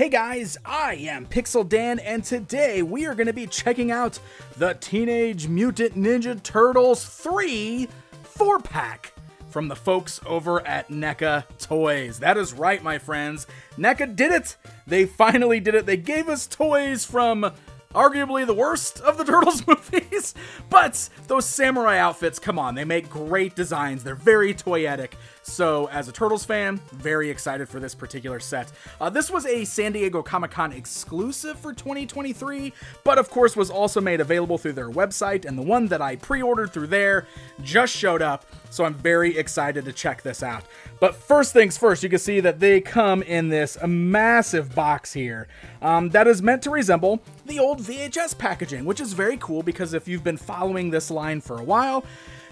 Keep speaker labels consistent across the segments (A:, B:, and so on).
A: Hey guys, I am Pixel Dan, and today we are going to be checking out the Teenage Mutant Ninja Turtles 3 4 pack from the folks over at NECA Toys. That is right, my friends. NECA did it! They finally did it. They gave us toys from arguably the worst of the Turtles movies. But those samurai outfits, come on, they make great designs. They're very toyetic. So, as a Turtles fan, very excited for this particular set. Uh, this was a San Diego Comic Con exclusive for 2023, but of course was also made available through their website, and the one that I pre ordered through there just showed up, so I'm very excited to check this out. But first things first, you can see that they come in this massive box here um, that is meant to resemble the old VHS packaging, which is very cool because if you've been following this line for a while,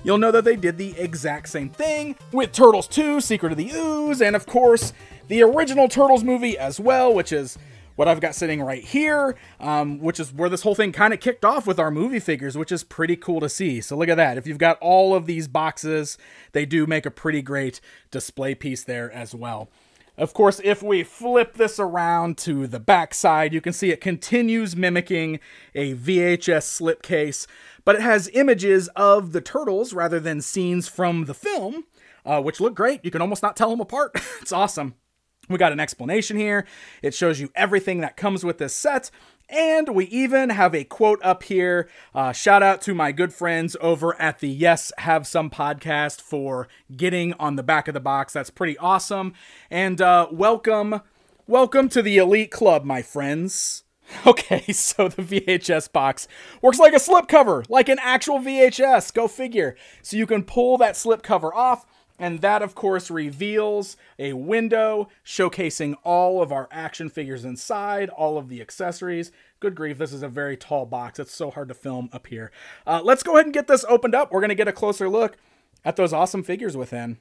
A: you'll know that they did the exact same thing with Turtles 2, Secret of the Ooze, and of course, the original Turtles movie as well, which is what I've got sitting right here, um, which is where this whole thing kind of kicked off with our movie figures, which is pretty cool to see. So look at that. If you've got all of these boxes, they do make a pretty great display piece there as well. Of course, if we flip this around to the back side, you can see it continues mimicking a VHS slipcase, but it has images of the turtles rather than scenes from the film, uh, which look great. You can almost not tell them apart. it's awesome. We got an explanation here. It shows you everything that comes with this set. And we even have a quote up here. Uh, shout out to my good friends over at the Yes Have Some podcast for getting on the back of the box. That's pretty awesome. And uh, welcome, welcome to the elite club, my friends. Okay, so the VHS box works like a slipcover, like an actual VHS. Go figure. So you can pull that slipcover off and that, of course, reveals a window showcasing all of our action figures inside, all of the accessories. Good grief, this is a very tall box. It's so hard to film up here. Uh, let's go ahead and get this opened up. We're going to get a closer look at those awesome figures within.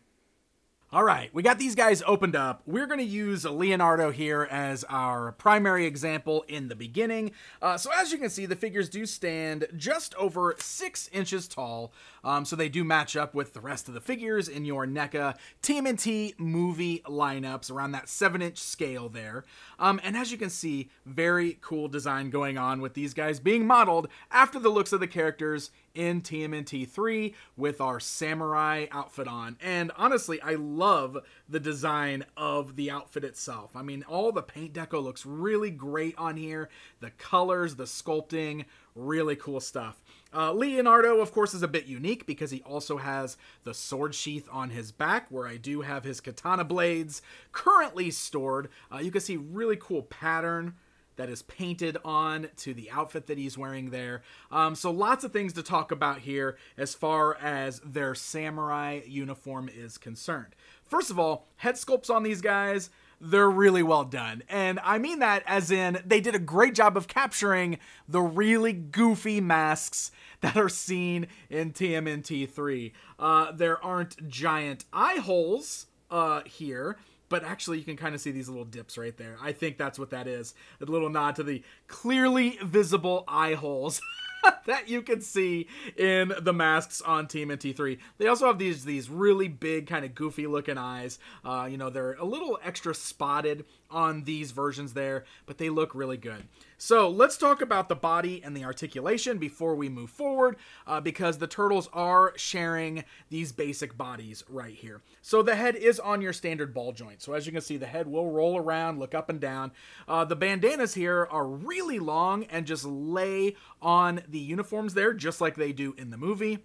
A: All right, we got these guys opened up. We're going to use Leonardo here as our primary example in the beginning. Uh, so as you can see, the figures do stand just over six inches tall. Um, so they do match up with the rest of the figures in your NECA TMNT movie lineups around that seven inch scale there. Um, and as you can see, very cool design going on with these guys being modeled after the looks of the characters in TMNT 3 with our samurai outfit on. And honestly, I love the design of the outfit itself. I mean, all the paint deco looks really great on here. The colors, the sculpting, really cool stuff. Uh, Leonardo, of course, is a bit unique because he also has the sword sheath on his back, where I do have his katana blades currently stored. Uh, you can see really cool pattern that is painted on to the outfit that he's wearing there. Um, so lots of things to talk about here as far as their samurai uniform is concerned. First of all, head sculpts on these guys they're really well done. And I mean that as in they did a great job of capturing the really goofy masks that are seen in TMNT 3. Uh, there aren't giant eye holes uh, here but actually you can kind of see these little dips right there. I think that's what that is. A little nod to the clearly visible eye holes. that you can see in the masks on TMNT 3. They also have these these really big kind of goofy looking eyes. Uh, you know, they're a little extra spotted on these versions there, but they look really good. So let's talk about the body and the articulation before we move forward, uh, because the turtles are sharing these basic bodies right here. So the head is on your standard ball joint. So as you can see, the head will roll around, look up and down. Uh, the bandanas here are really long and just lay on the uniforms there, just like they do in the movie.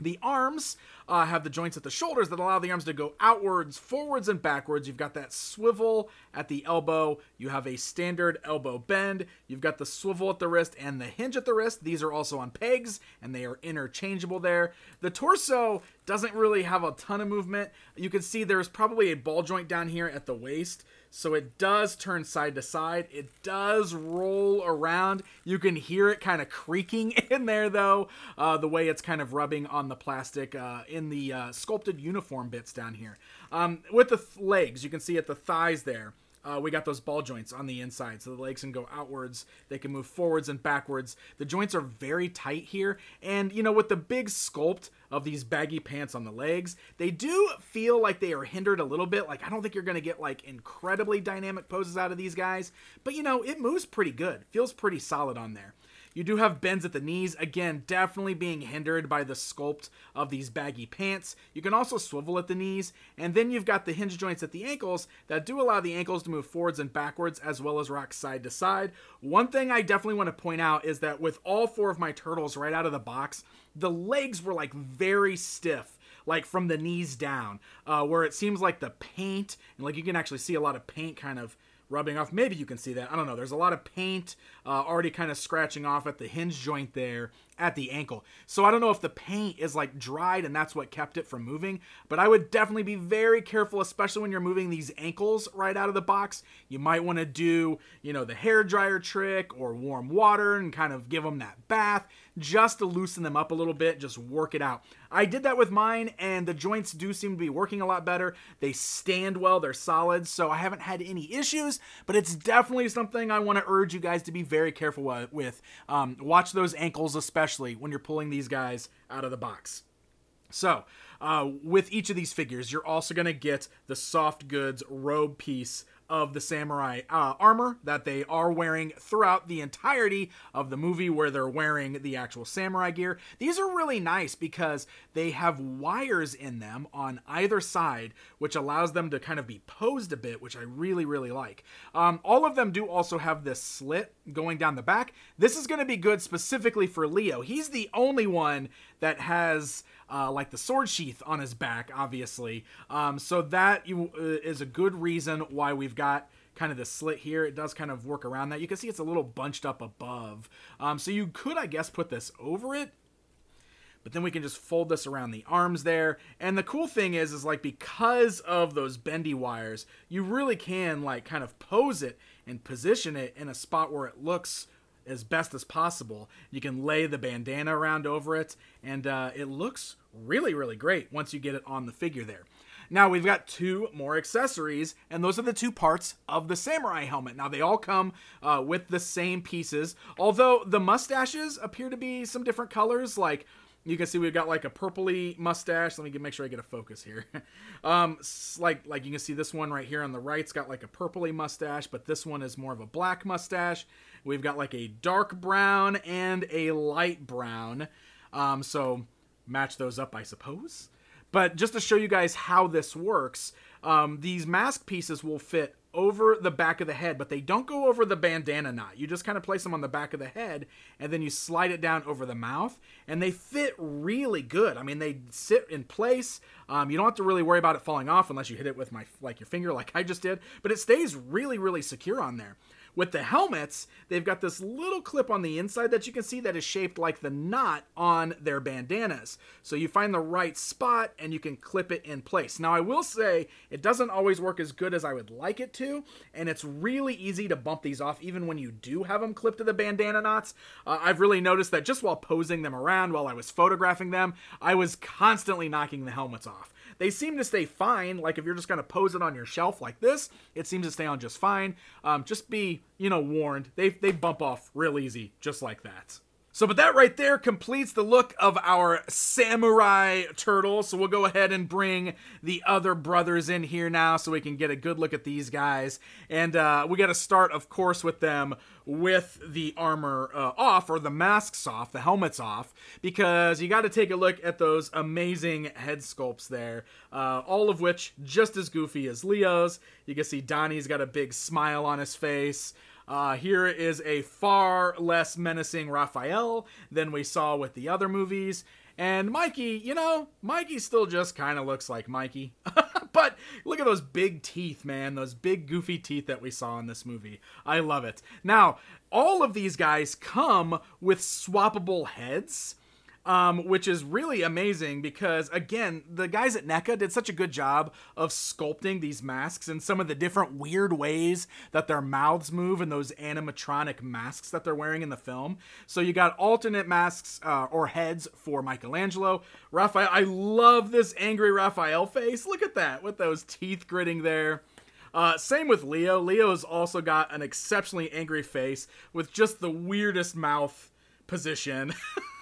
A: The arms uh, have the joints at the shoulders that allow the arms to go outwards, forwards, and backwards. You've got that swivel at the elbow. You have a standard elbow bend. You've got the swivel at the wrist and the hinge at the wrist. These are also on pegs and they are interchangeable there. The torso doesn't really have a ton of movement. You can see there's probably a ball joint down here at the waist. So it does turn side to side. It does roll around. You can hear it kind of creaking in there, though, uh, the way it's kind of rubbing on the plastic uh, in the uh, sculpted uniform bits down here. Um, with the th- legs, you can see at the thighs there. Uh, we got those ball joints on the inside, so the legs can go outwards. They can move forwards and backwards. The joints are very tight here, and you know, with the big sculpt of these baggy pants on the legs, they do feel like they are hindered a little bit. Like I don't think you're gonna get like incredibly dynamic poses out of these guys, but you know, it moves pretty good. Feels pretty solid on there. You do have bends at the knees, again, definitely being hindered by the sculpt of these baggy pants. You can also swivel at the knees, and then you've got the hinge joints at the ankles that do allow the ankles to move forwards and backwards as well as rock side to side. One thing I definitely want to point out is that with all four of my turtles right out of the box, the legs were like very stiff like from the knees down, uh, where it seems like the paint and like you can actually see a lot of paint kind of rubbing off. Maybe you can see that. I don't know. There's a lot of paint uh, already kind of scratching off at the hinge joint there at the ankle. So I don't know if the paint is like dried and that's what kept it from moving, but I would definitely be very careful, especially when you're moving these ankles right out of the box. You might want to do, you know, the hair dryer trick or warm water and kind of give them that bath just to loosen them up a little bit, just work it out. I did that with mine and the joints do seem to be working a lot better. They stand well, they're solid, so I haven't had any issues, but it's definitely something I want to urge you guys to be very careful with. Um, watch those ankles, especially when you're pulling these guys out of the box. So, uh, with each of these figures, you're also going to get the soft goods robe piece of the samurai uh, armor that they are wearing throughout the entirety of the movie where they're wearing the actual samurai gear. These are really nice because they have wires in them on either side, which allows them to kind of be posed a bit, which I really, really like. Um, all of them do also have this slit going down the back. This is going to be good specifically for Leo. He's the only one that has uh, like the sword sheath on his back, obviously. Um, so that uh, is a good reason why we've got kind of the slit here. It does kind of work around that. You can see it's a little bunched up above. Um, so you could, I guess, put this over it. But then we can just fold this around the arms there. And the cool thing is, is like because of those bendy wires, you really can like kind of pose it and position it in a spot where it looks as best as possible. You can lay the bandana around over it, and uh, it looks really, really great once you get it on the figure there. Now we've got two more accessories, and those are the two parts of the samurai helmet. Now they all come uh, with the same pieces, although the mustaches appear to be some different colors. Like you can see we've got like a purpley mustache. Let me get, make sure I get a focus here. um, like like you can see this one right here on the right's got like a purpley mustache, but this one is more of a black mustache. We've got like a dark brown and a light brown. Um, so match those up, I suppose. But just to show you guys how this works, um, these mask pieces will fit over the back of the head, but they don't go over the bandana knot. You just kind of place them on the back of the head, and then you slide it down over the mouth, and they fit really good. I mean, they sit in place. Um, you don't have to really worry about it falling off unless you hit it with my like your finger, like I just did. But it stays really, really secure on there. With the helmets, they've got this little clip on the inside that you can see that is shaped like the knot on their bandanas. So you find the right spot and you can clip it in place. Now, I will say it doesn't always work as good as I would like it to, and it's really easy to bump these off even when you do have them clipped to the bandana knots. Uh, I've really noticed that just while posing them around while I was photographing them, I was constantly knocking the helmets off. They seem to stay fine. Like if you're just going to pose it on your shelf like this, it seems to stay on just fine. Um, just be, you know, warned. They, they bump off real easy, just like that. So, but that right there completes the look of our samurai turtle. So we'll go ahead and bring the other brothers in here now so we can get a good look at these guys. And uh, we got to start, of course, with them with the armor uh, off or the masks off, the helmets off, because you got to take a look at those amazing head sculpts there, uh, all of which just as goofy as Leo's. You can see Donnie's got a big smile on his face. Uh, here is a far less menacing Raphael than we saw with the other movies. And Mikey, you know, Mikey still just kind of looks like Mikey. but look at those big teeth, man. Those big goofy teeth that we saw in this movie. I love it. Now, all of these guys come with swappable heads um, which is really amazing because again, the guys at NECA did such a good job of sculpting these masks and some of the different weird ways that their mouths move and those animatronic masks that they're wearing in the film. So you got alternate masks uh, or heads for Michelangelo, Raphael. I love this angry Raphael face. Look at that with those teeth gritting there. Uh, same with Leo. Leo's also got an exceptionally angry face with just the weirdest mouth position.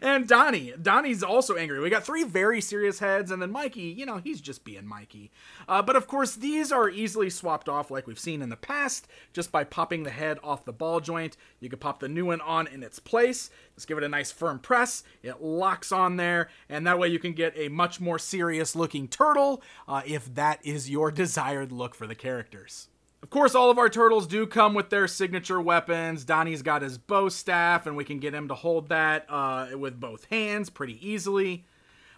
A: and Donnie. Donnie's also angry. We got three very serious heads, and then Mikey, you know, he's just being Mikey. Uh, but of course, these are easily swapped off like we've seen in the past, just by popping the head off the ball joint. You can pop the new one on in its place. Just give it a nice firm press. It locks on there, and that way you can get a much more serious looking turtle uh, if that is your desired look for the characters. Of course, all of our turtles do come with their signature weapons. Donnie's got his bow staff, and we can get him to hold that uh, with both hands pretty easily.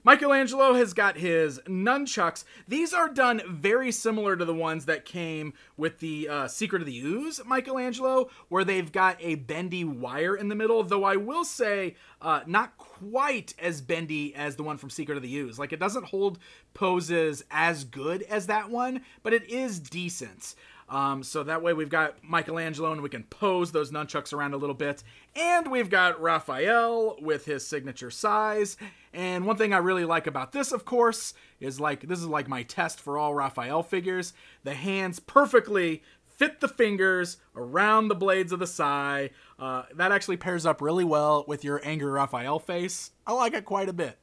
A: Michelangelo has got his nunchucks. These are done very similar to the ones that came with the uh, Secret of the Ooze Michelangelo, where they've got a bendy wire in the middle, though I will say uh, not quite as bendy as the one from Secret of the Ooze. Like, it doesn't hold poses as good as that one, but it is decent. Um, so that way we've got Michelangelo and we can pose those nunchucks around a little bit. And we've got Raphael with his signature sais. And one thing I really like about this, of course, is like this is like my test for all Raphael figures. The hands perfectly fit the fingers around the blades of the sai. Uh, that actually pairs up really well with your angry Raphael face. I like it quite a bit.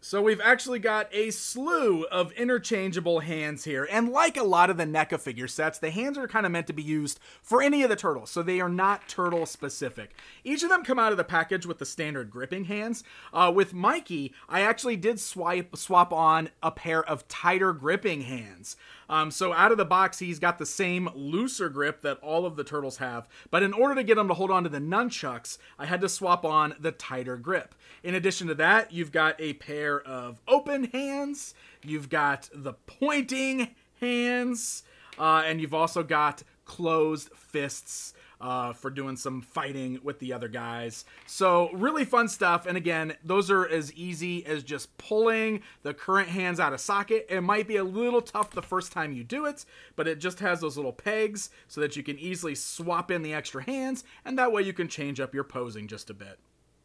A: So we've actually got a slew of interchangeable hands here, and like a lot of the NECA figure sets, the hands are kind of meant to be used for any of the turtles, so they are not turtle specific. Each of them come out of the package with the standard gripping hands. Uh, with Mikey, I actually did swipe swap on a pair of tighter gripping hands. Um, so out of the box, he's got the same looser grip that all of the turtles have. But in order to get him to hold on to the nunchucks, I had to swap on the tighter grip. In addition to that, you've got a pair of open hands, you've got the pointing hands, uh, and you've also got closed fists uh, for doing some fighting with the other guys. So, really fun stuff. And again, those are as easy as just pulling the current hands out of socket. It might be a little tough the first time you do it, but it just has those little pegs so that you can easily swap in the extra hands, and that way you can change up your posing just a bit.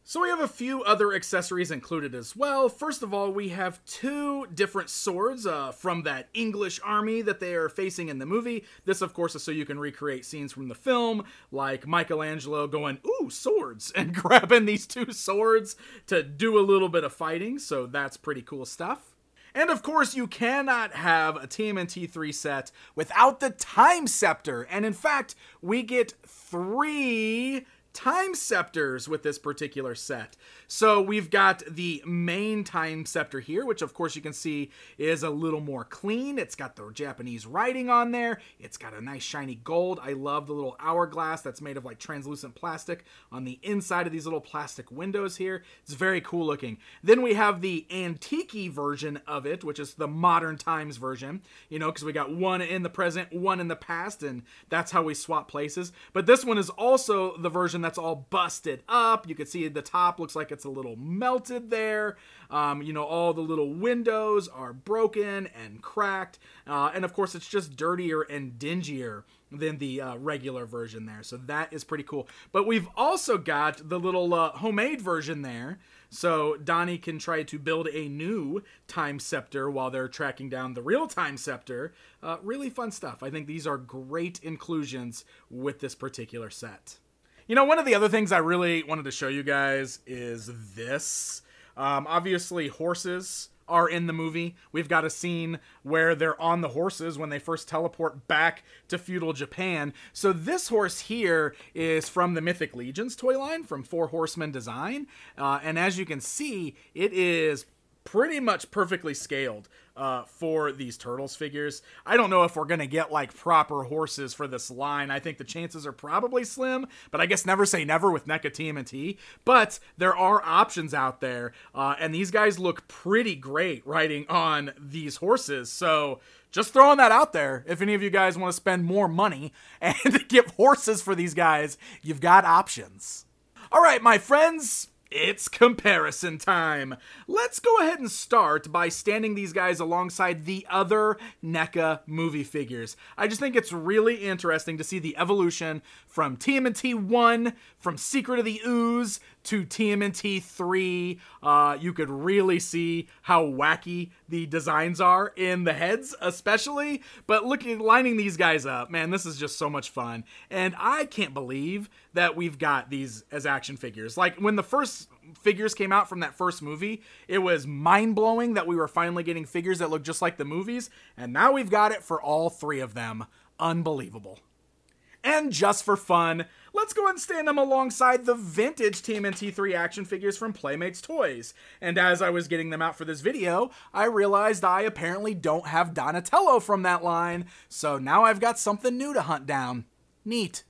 A: So we have a few other accessories included as well. First of all, we have two different swords uh, from that English army that they are facing in the movie. This, of course, is so you can recreate scenes from the film, like Michelangelo going, ooh, swords, and grabbing these two swords to do a little bit of fighting. So that's pretty cool stuff. And of course, you cannot have a TMNT 3 set without the Time Scepter. And in fact, we get three time scepters with this particular set. So we've got the main time scepter here, which of course you can see is a little more clean. It's got the Japanese writing on there. It's got a nice shiny gold. I love the little hourglass that's made of like translucent plastic on the inside of these little plastic windows here. It's very cool looking. Then we have the antique version of it, which is the modern times version, you know, because we got one in the present, one in the past, and that's how we swap places. But this one is also the version that's all busted up. You can see the top looks like it's a little melted there. Um, you know, all the little windows are broken and cracked. Uh, and of course, it's just dirtier and dingier than the uh, regular version there. So that is pretty cool. But we've also got the little uh, homemade version there. So Donnie can try to build a new time scepter while they're tracking down the real time scepter. Uh, really fun stuff. I think these are great inclusions with this particular set. You know, one of the other things I really wanted to show you guys is this. Um, obviously, horses are in the movie. We've got a scene where they're on the horses when they first teleport back to feudal Japan. So this horse here is from the Mythic Legions toy line from Four Horsemen Design. Uh, and as you can see, it is pretty much perfectly scaled uh, for these Turtles figures. I don't know if we're to get like proper horses for this line. I think the chances are probably slim, but I guess never say never with NECA TMNT. But there are options out there, uh, and these guys look pretty great riding on these horses. So just throwing that out there. If any of you guys want to spend more money and get horses for these guys, you've got options. All right, my friends, it's comparison time. Let's go ahead and start by standing these guys alongside the other NECA movie figures. I just think it's really interesting to see the evolution from TMNT 1, from Secret of the Ooze to TMNT 3. Uh, you could really see how wacky the designs are in the heads, especially. But looking, lining these guys up, man, this is just so much fun. And I can't believe that we've got these as action figures. Like when the first figures came out from that first movie, it was mind blowing that we were finally getting figures that look just like the movies. And now we've got it for all three of them. Unbelievable. And just for fun, let's go and stand them alongside the vintage TMNT3 action figures from Playmates Toys. And as I was getting them out for this video, I realized I apparently don't have Donatello from that line, so now I've got something new to hunt down. Neat.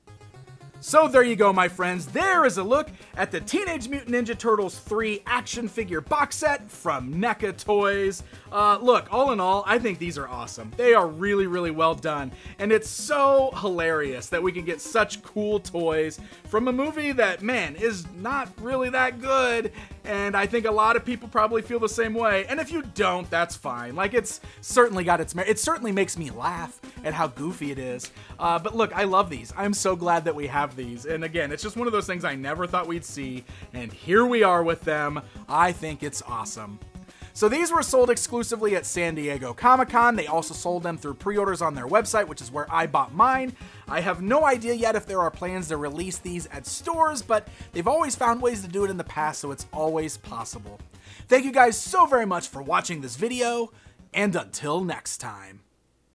A: So there you go, my friends. There is a look at the Teenage Mutant Ninja Turtles 3 action figure box set from NECA Toys. Uh, look, all in all, I think these are awesome. They are really, really well done. And it's so hilarious that we can get such cool toys from a movie that, man, is not really that good. And I think a lot of people probably feel the same way. And if you don't, that's fine. Like, it's certainly got its merit. It certainly makes me laugh at how goofy it is. Uh, but look, I love these. I'm so glad that we have these. And again, it's just one of those things I never thought we'd see. And here we are with them. I think it's awesome. So these were sold exclusively at San Diego Comic Con. They also sold them through pre orders on their website, which is where I bought mine. I have no idea yet if there are plans to release these at stores, but they've always found ways to do it in the past, so it's always possible. Thank you guys so very much for watching this video, and until next time.